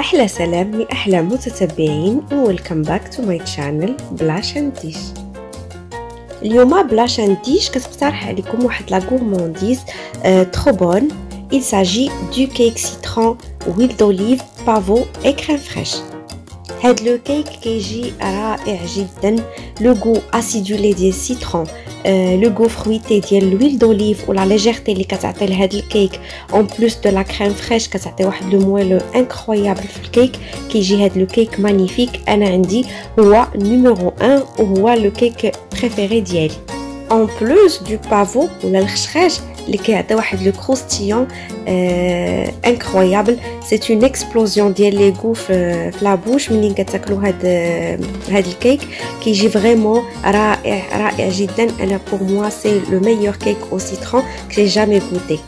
أحلى سلام لاحلى متتبعين welcome back to my channel بلا شانتيش اليوم بلا شانتيش كتقترح عليكم واحد la gourmandise trop bonne il s'agit du cake citron huile d'olive pavot et crème fraîche. هاد le cake كيجي رائع جدا le goût acidulé ديال ال citron le goût fruité ديال l'huile d'olive و la légèreté اللي كتعطي لهاد الكيك en plus de la crème fraîche كتعطي واحد le moelleux incroyable في الكيك كيجي هاد le cake magnifique أنا عندي هو numéro 1 وهو le cake préféré ديالي en plus du pavot ولا الخشخاش اللي كيعطي واحد le croustillant incroyable c'est une explosion ديال les goûts في la bouche منين كتاكلوا هاد هاد الكيك كيجي vraiment رائع رائع جدا أنا pour moi c'est le meilleur cake au citron que j'ai jamais goûté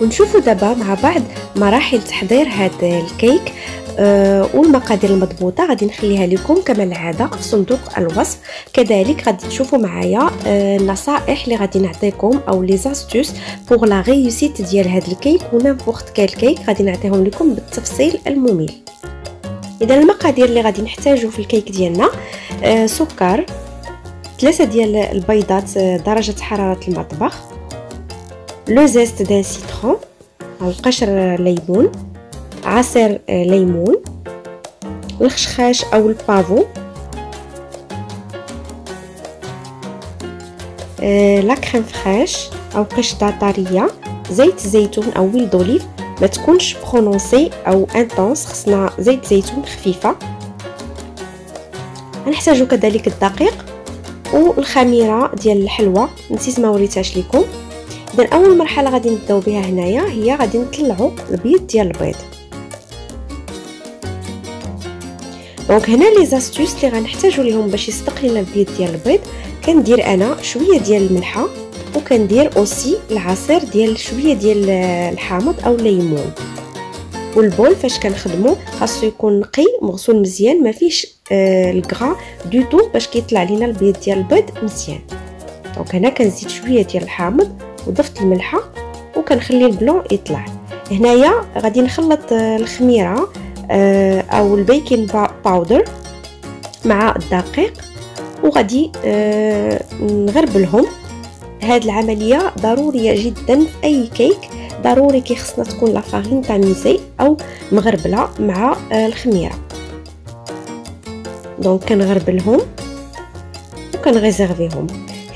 ونشوفوا دابا مع بعض مراحل تحضير هاد الكيك أه والمقادير المضبوطة غادي نخليها لكم كما العادة في صندوق الوصف. كذلك غادي تشوفوا معايا أه النصائح اللي غادي نعطيكم أو les astuces pour la réussite ديال هذا الكيك و n'importe quel cake غادي نعطيهم لكم بالتفصيل الممل إذا المقادير اللي غادي نحتاجو في الكيك ديالنا أه سكر ثلاثة ديال البيضات درجة حرارة المطبخ le zeste ديال citron أو قشر ليمون عصير ليمون الخشخاش أو ال pavot. la crème fraîche أو قشطة طرية زيت زيتون أو huile d'olive ما تكونش prononcée أو intense خصنا زيت زيتون خفيفة. غنحتاجو كذلك الدقيق والخميره ديال الحلوى نسيت ما وريتهاش لكم. اذا أول مرحلة غادي نبدأو بها هنايا هي غادي نطلعوا البيض ديال البيض. donc هنا les astuces اللي غنحتاجو ليهم باش يصدق لينا البيض ديال البيض. كندير أنا شوية ديال الملحة وكندير aussi العصير ديال شوية ديال الحامض أو الليمون. وال bol فاش كنخدمو خاصو يكون نقي مغسول مزيان ما فيش آه du tout باش كيطلع لينا البيض ديال البيض مزيان. donc هنا كنزيد شوية ديال الحامض وضفت الملحة وكنخلي ال blanc يطلع. هنايا غادي نخلط الخميرة. أو ال baking powder مع الدقيق وغادي نغربلهم هاد العملية ضرورية جدا في أي كيك ضروري كي خصنا تكون la farine tamisée أو مغربلة مع الخميرة. donc كنغربلهم وكن réserver هم.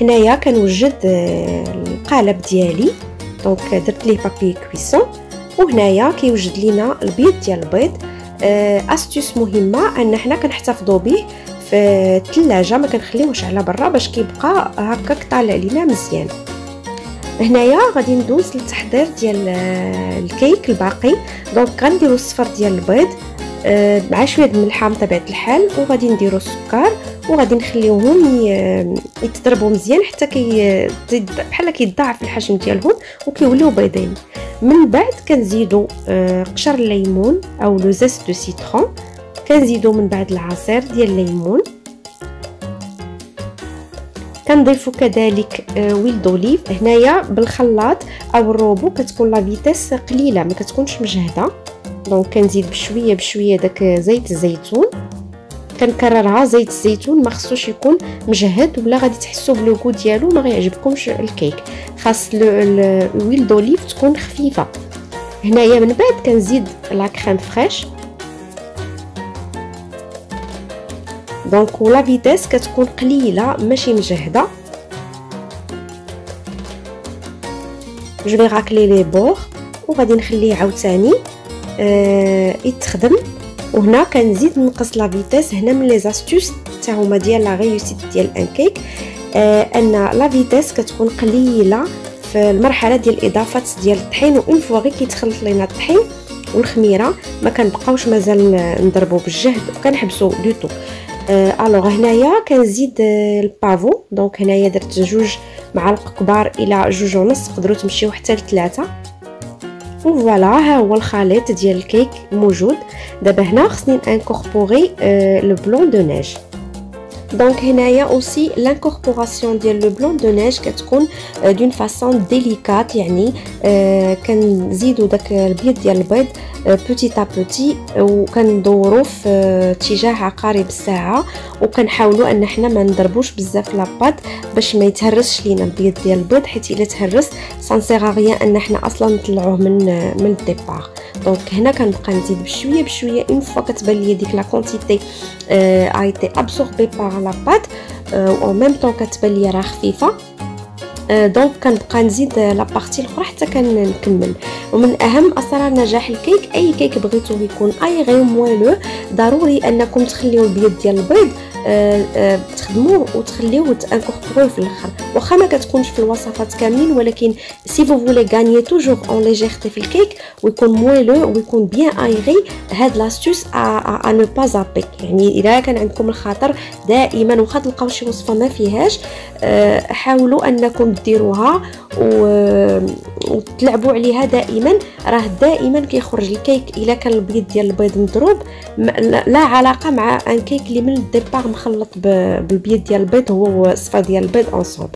هنايا كنوجد القالب ديالي. donc درت ليه papier cuisson وهنايا كيوجد لينا البيض ديال البيض. astuce مهمة أن حنا كنحتفظوا به في الثلاجه ما كنخليوهش على برا باش كيبقى هكاك طالع لينا مزيان. هنايا غادي ندوز للتحضير ديال الكيك الباقي. donc غنديروا الصفر ديال البيض. مع شوية الملحه بطبيعه الحال وغادي نديروا السكر وغادي نخليوهم يتضربوا مزيان حتى كي بحال كيتضاعف الحجم ديالهم وكيوليو بيضين. من بعد كنزيدو قشر الليمون أو le zeste de citron. كنزيدو من بعد العصير ديال الليمون. كنضيفو كذلك huile d'olive هنايا بالخلاط أو الروبو كتكون la vitesse قليلة ما كتكونش مجهدة. donc كنزيد بشوية بشوية داك زيت الزيتون. كنكررها زيت الزيتون ما خصوش يكون مجهد ولا غادي تحسوا ب le goût ديالو ما غيعجبكمش الكيك. خاص ال huile d'olive تكون خفيفة. هنايا من بعد كنزيد la crème fraîche donc و la vitesse كتكون قليلة ماشي مجهدة. je vais racler les bords وغادي نخليه عاوتاني. يتخدم. وهنا كنزيد نقص la vitesse هنا من les astuces حتى هما ديال la réussite ديال un cake. آه أن la vitesse كتكون قليلة في المرحلة ديال الاضافات ديال الطحين. une fois غير كيتخلط لينا الطحين والخميرة ما كنبقاوش مازال نضربو بالجهد وكنحبسو du tout آه alors هنايا كنزيد آه ال pavot. donc هنايا درت جوج معالق كبار إلى جوج ونص تقدروا تمشيو حتى لثلاثه و voilà ها هو الخليط ديال الكيك موجود. دابا هنا خصني incorporer آه le blanc de neige. donc هنايا aussi l'incorporation ديال le blanc de neige كتكون d'une façon délicate يعني كنزيدو داك البيض ديال البيض petit à petit وكندورو في اتجاه عقارب الساعة وكنحاولوا ان حنا ما نضربوش بزاف la pâte باش ما يتهرسش لينا البيض ديال البيض حيت الا تهرس ça ne sert ان حنا أصلا نطلعوه من من ال départ donc هنا كنبقى نزيد بشويه بشويه une fois كتبان ليا ديك la quantité était absorbée par la pâte au même temps كتبان ليا راه خفيفة. donc كنبقى نزيد la partie الأخرى حتى كنكمل ومن أهم اسرار نجاح الكيك أي كيك بغيتوه يكون aéré moelleux ضروري أنكم تخليو البيض ديال البيض. آه، آه، تخدموه وتخليوه ت incorporer وه في الآخر. واخا ما كتكونش في الوصفات كاملين ولكن si vous voulez gagner toujours une légèreté في الكيك ويكون moelleux ويكون bien aéré هاد l'astuce à ne pas zapper يعني إذا كان عندكم الخاطر دائما واخا تلقاو شي وصفة ما فيهاش آه، حاولوا أنكم ديروها وتلعبوا عليها دائما. راه دائما كيخرج الكيك إلا كان البيض ديال البيض مضروب لا علاقة مع un cake اللي من ال départ مخلط بالبيض ديال البيض هو وصفة ديال البيض ensemble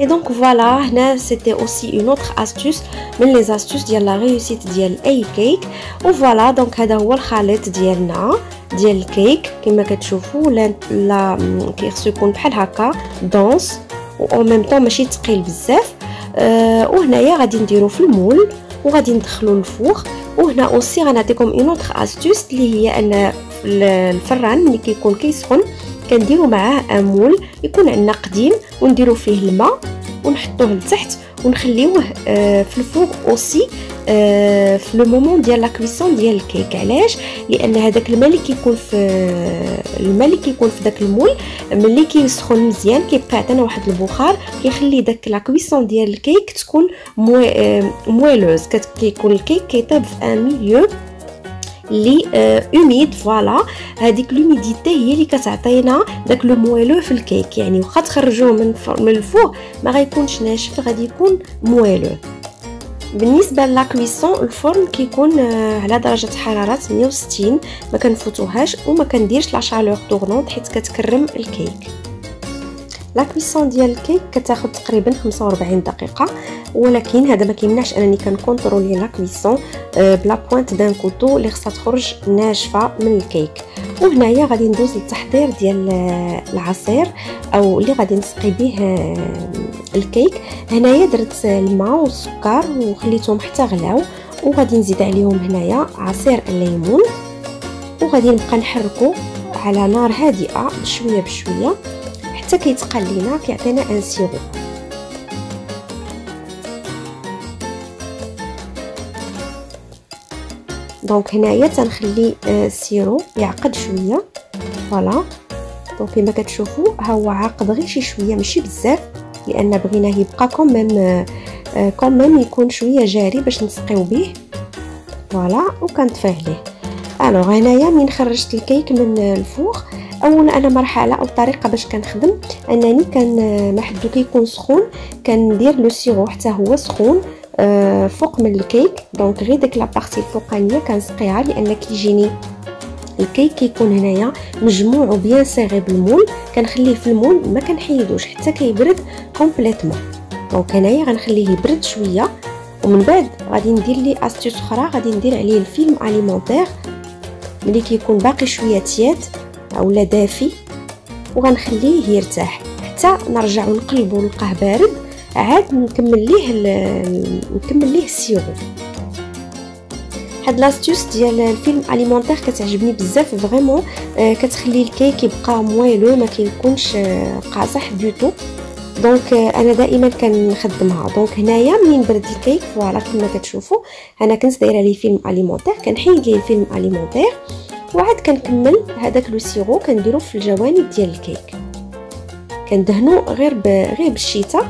et donc voilà هنا c'était aussi une autre astuce من les astuces ديال la réussite ديال أي كيك و voilà donc هذا هو الخليط ديالنا ديال الكيك كما كتشوفوا لا لا كيخصو يكون بحال هكا dense و au même temps ماشي ثقيل بزاف. أه وهنايا غادي نديرو في ال moule وغادي ندخلو ال four وهنا aussi غنعطيكم une autre astuce اللي هي أن الفران ملي كيكون كيسخن كنديرو معاه un moule يكون عندنا قديم ونديرو فيه الماء ونحطوه لتحت ونخليوه آه في ال four aussi آه في le moment ديال la cuisson ديال الكيك. علاش؟ لأن هذاك الماء اللي كيكون في الماء اللي كيكون في داك ال moule ملي كيسخن مزيان كيبقى عندنا واحد البخار كيخلي داك la cuisson ديال الكيك تكون moe آه moelleuse. كيكون الكيك كيطيب في un milieu. لي humide voilà هذيك l'humidité هي اللي كتعطينا داك le moelleux في الكيك يعني واخا تخرجوه من من ال four ما غيكونش ناشف غادي يكون moelleux بالنسبة la cuisson الفرن كيكون على درجه حراره 160 ما كنفوتوهاش وما كنديرش la chaleur tournante حيت كتكرم الكيك la cuisson ديال الكيك كتاخذ تقريبا 45 دقيقة ولكن هذا ما كيمنعش أنني كن contrôler la cuisson ب la pointe d'un couteau اللي خصها تخرج ناشفة من الكيك. وهنايا غادي ندوز للتحضير ديال العصير أو اللي غادي نسقي به الكيك. هنايا درت الماء والسكر وخليتهم حتى غلاو وغادي نزيد عليهم هنايا عصير الليمون. وغادي نبقى نحركو على نار هادئة بشويه بشوية. حتى كيتقل لينا كيعطينا ان سيرو. donc هنايا تنخلي ال sirop يعقد شوية. voilà. donc كما كتشوفوا ها هو عاقد غير شي شوية ماشي بزاف لأن بغيناه يبقى quand même quand même يكون شوية جاري باش نسقيو به voilà. وكنطفيه ليه alors هنايا من خرجت الكيك من ال four اول أنا مرحلة أو طريقة باش كنخدم. أنني كان ما حدو كيكون سخون كندير le sirop حتى هو سخون آه فوق من الكيك. donc غير ديك la partie الفوقانية كنسقيها لأن كيجيني الكيك كيكون هنايا مجموع و bien serré بال moule. كنخليه في ال moule ما كنحيدوش حتى كيبرد complètement donc هنايا غنخليه يبرد شوية. ومن بعد غادي ندير ليه astuce أخرى غادي ندير عليه ال film alimentaire ملي كيكون باقي شوية tiède اولا دافي وغنخليه يرتاح. حتى نرجعو نقلبو نلقاه بارد عاد نكمل ليه نكمل ليه ال sirop. هاد l'astuce ديال ال film alimentaire كتعجبني بزاف vraiment آه كتخلي الكيك يبقى moelleux ما كيكونش آه قاصح du tout donc آه أنا دائما كنخدمها. donc هنايا منين برد الكيك voilà كما كتشوفوا أنا كنت دايرة ليه film alimentaire كنحيد ليه ال film alimentaire وعاد كنكمل هذاك le sirop كنديرو في الجوانب ديال الكيك. كندهنو غير ب... غير بالشيته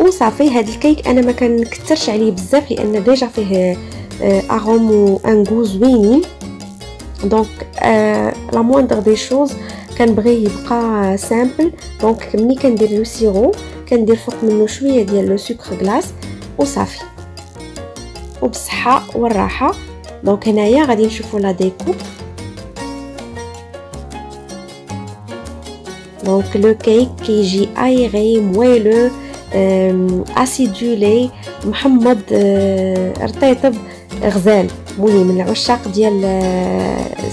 وصافي هذا الكيك أنا ما كنكثرش عليه بزاف لأن déjà فيه arôme و un goût زوينين. donc la moindre des choses كنبغيه يبقى simple donc ملي كندير le sirop كندير فوق منه شوية ديال le sucre glace وصافي. وبالصحة والراحة. donc هنايا غادي نشوفوا la découpe donc le cake كيجي aéré moelleux acidulé محمض رطيطب غزال. مهم من العشاق ديال آه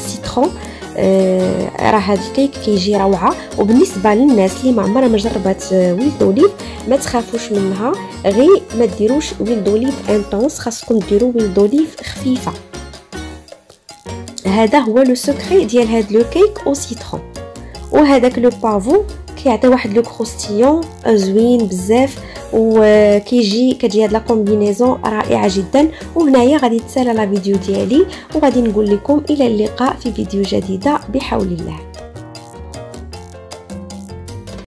راه هاد الكيك كيجي روعة. وبالنسبة للناس اللي ما عمرها ما جربات huile d'olive ما تخافوش منها. غير ما ديروش huile d'olive intense خاصكم ديروا huile d'olive خفيفة. هذا هو le secret ديال هاد le cake au citron وهذاك le pavot كيعطي واحد le croustillant زوين بزاف. وكيجي كتجي هاد la combinaison رائعة جدا. وهنايا غادي تسالى la vidéo ديالي وغادي نقول لكم إلى اللقاء في فيديو جديدة بحول الله.